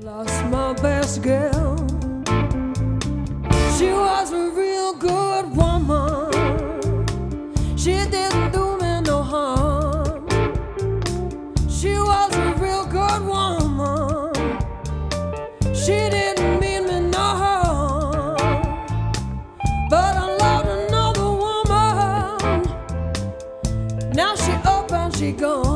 Lost my best girl. She was a real good woman. She didn't do me no harm. She was a real good woman. She didn't mean me no harm. But I loved another woman. Now she up and she gone.